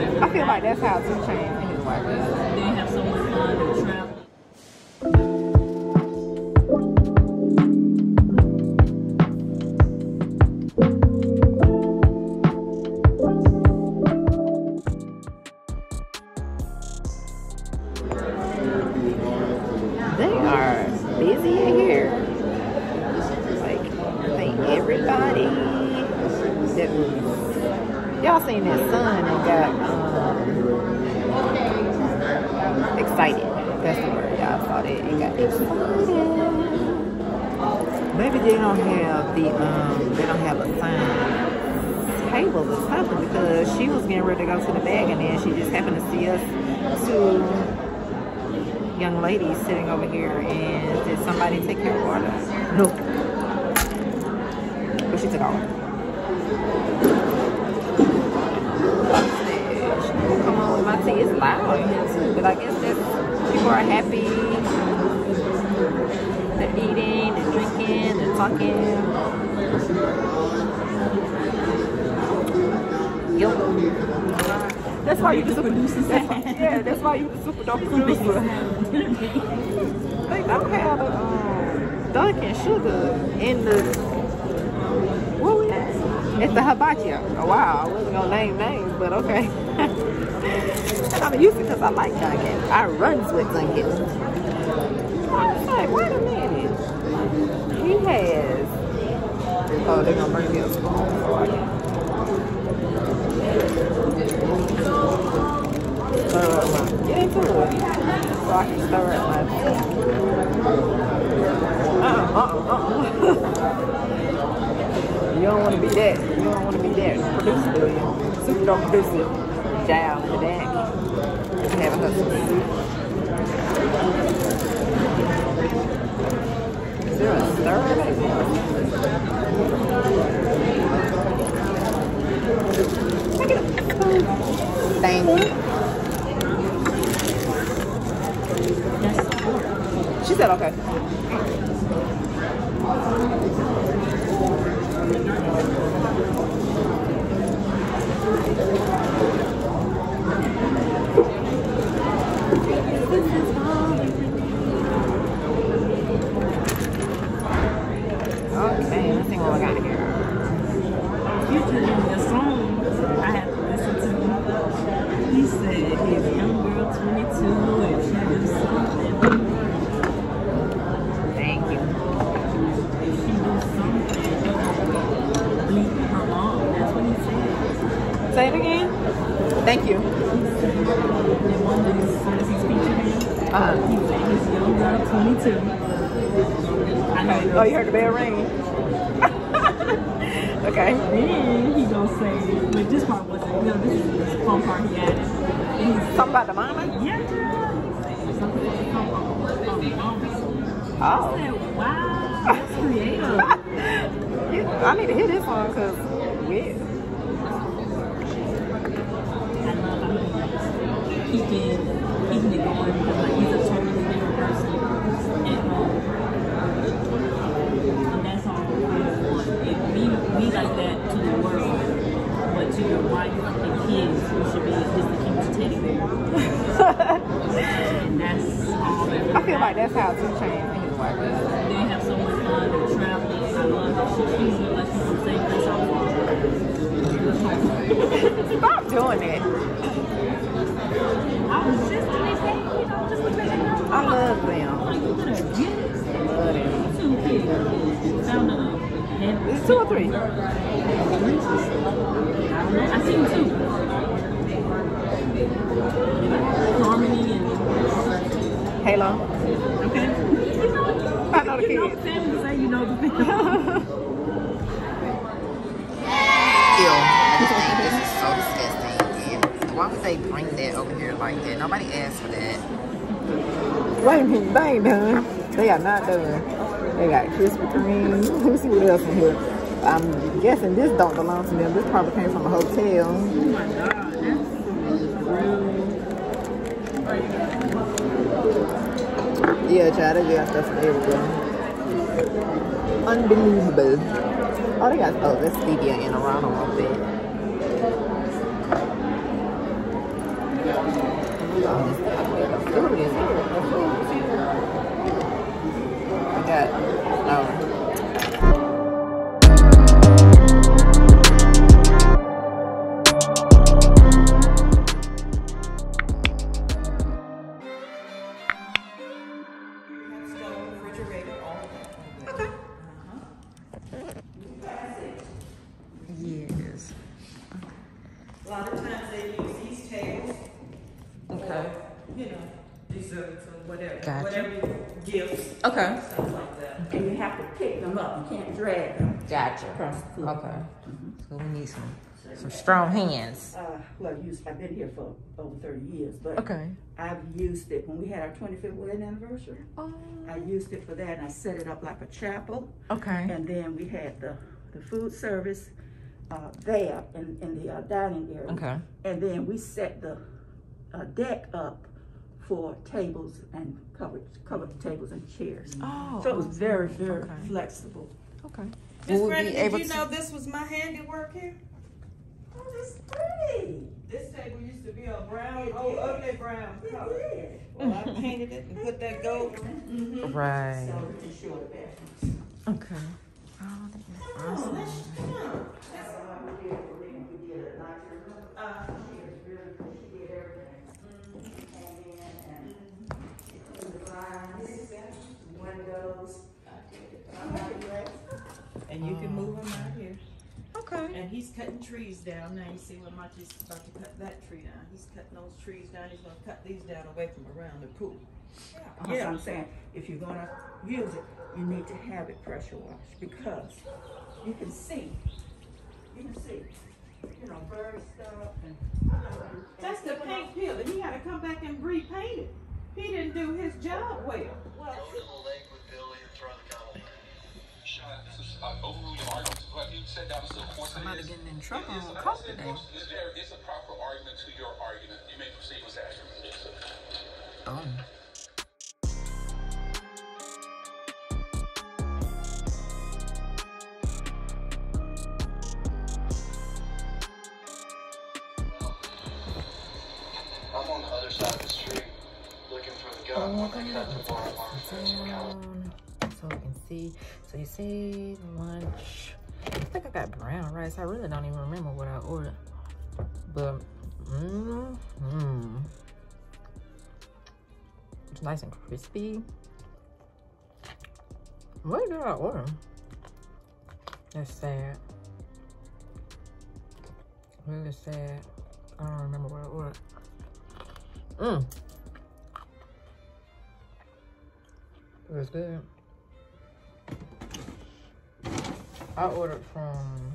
I feel like that's how Two Chainz and his wife is. They have so much fun. Travel. They are busy in here. Like, everybody that was, y'all seen that sun and got um, excited. That's the word. Y'all saw that and got excited. Maybe they don't have the, um, they don't have a sign table or something because she was getting ready to go to the bag and then she just happened to see us two young ladies sitting over here and did somebody take care her water? No. But she took off. Come on with my tea. It's loud. But I guess that people are happy. They're eating, they're drinking, they're talking. Yo. That's why you the super producer. Yeah, that's why you the super dope producer. They don't have the um, Dunkin' sugar in the what we at? It's the hibachi. Oh, wow, I wasn't gonna name names, but okay. and I'm used to because I like Dunkin'. I runs with Dunkin'. I was like, wait a minute. He has. Oh, they're gonna bring me a spoon so I can. Stir up my. Get into it. So I can stir up my. Oh, uh-uh, you don't want to be that. You don't want to be that producer, do you? Super don't produce it. Down in the back. Having her some soup. Thank you. She said. Okay, let's see what we got here. Future, the song I have to listen to, he said his young girl 22 and she do something. Thank you. If she do something, bleep her mom. That's what he said. Say it again. Thank you. And one of these songs he's featuring, he said his young girl 22. I know Oh, you heard the bell ring? okay. Then he gonna say, but this part wasn't, you know, this is the fun part he added. Something about the mama? yeah, something that you come from, from the mom. I Oh. said, wow, that's creative. I need to hear this one because weird. I love how he can keep it going because like he's a totally different person at home. And that's all we really want. And be, be like that to the world. But to your wife and kids, you should be just a huge teddy bear. and that's all that I feel like that's how Two his wife is. They have so much fun. They travel. I love that she treats me like she's the same place I was. Stop doing it. I was just in their page, you know, just looking at them. I love them. Like, look at her. Yes. Love them. Two kids. Found a head. Is two or three? Know. I seen two. Harmony and Halo. Okay. You know, I know the you know family say you know the family. Ew. This is so disgusting. Why would they bring that over here like that? Nobody asked for that. Wait a minute, they ain't done. They are not done. They got Krispy Kreme. Let me see what else in here. I'm guessing this don't belong to them. This probably came from a hotel. Oh my god, that's real. Yeah, child, they got stuff from everywhere. Unbelievable. Oh, they got, oh, that's stevia in round a little this got, oh. A lot of times they use these tables, Okay. you know, desserts or whatever, Gotcha. whatever gifts, Okay. stuff like that. And you have to pick them up, you can't drag them Gotcha. across the floor. Okay. So we need some some strong hands. Uh, well, I've used, I've been here for over thirty years, but Okay. I've used it when we had our twenty-fifth wedding anniversary. Oh. I used it for that and I set it up like a chapel. Okay. And then we had the, the food service, uh, there in, in the uh, dining area. Okay. And then we set the, uh, deck up for tables and covered, covered tables and chairs. Oh. So it was very, very Okay. flexible. Okay. Miss Will we Brenda, be did you know this was my handiwork here? Oh, that's pretty. This table used to be a brown, It oh, did. ugly brown It color. did. Well, I painted it and put that gold. Mm-hmm. Right. So we can show the bathrooms. Okay. Oh, that is awesome. And you can move them out here. Okay. And he's cutting trees down. Now you see where Monty's about to cut that tree down. He's cutting those trees down. He's gonna cut these down away from around the pool. Yeah, uh-huh. what I'm saying, if you're gonna use it, you need to have it pressure washed because you can see, you can see, you know, bird stuff and. Uh, That's the paint peel, peeler. He had to come back and repaint it. He didn't do his job well. Go Somebody is. getting in trouble It is on a- court today. It's there, it's a proper argument to your argument. You may proceed with that. Oh. I'm on the other side of the street looking for the gun. Oh, when I cut the bar alarm fence from California. down so we can see. So you see lunch. I think I got brown rice. I really don't even remember what I ordered. But, mmm, mmm. It's nice and crispy. What did I order? That's sad. Really sad. I don't remember what I ordered. Mmm. It was good. I ordered from.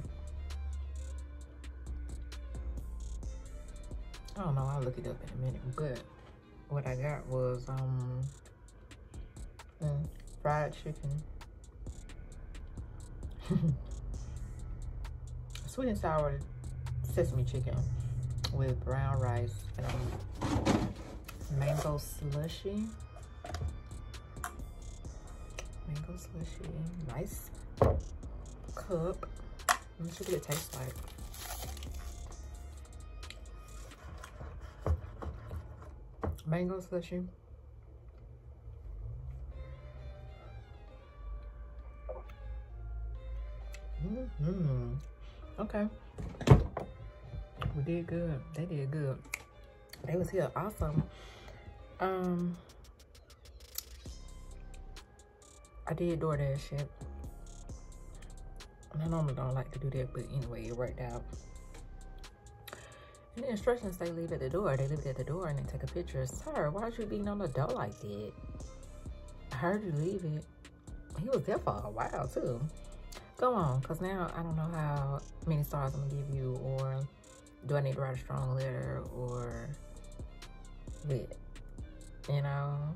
I don't know. I'll look it up in a minute. But what I got was um mm, fried chicken, sweet and sour sesame chicken with brown rice and mango slushy. Mango slushy, nice cup. Let me see what it tastes like. Mango slushy. Mm-hmm. Okay. We did good. They did good. They was here awesome. Um I did DoorDash shit. I normally don't like to do that, but anyway, it worked out. And the instructions they leave at the door. They leave it at the door and they take a picture. Sir, why are you beating on the door like that? I heard you leave it. He was there for a while too. Go on, cause now I don't know how many stars I'm gonna give you, or do I need to write a strong letter, or lit, you know?